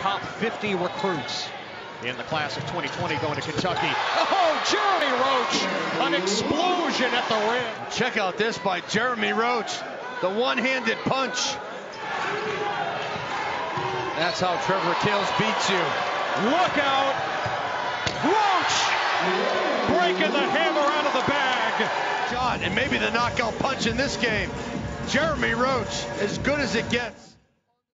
top 50 recruits in the class of 2020 going to Kentucky. Oh, Jeremy Roach, an explosion at the rim. Check out this by Jeremy Roach, the one-handed punch. That's how Trevor Keels beats you. Look out! Roach breaking the hammer out of the bag. Shot, and maybe the knockout punch in this game. Jeremy Roach, as good as it gets.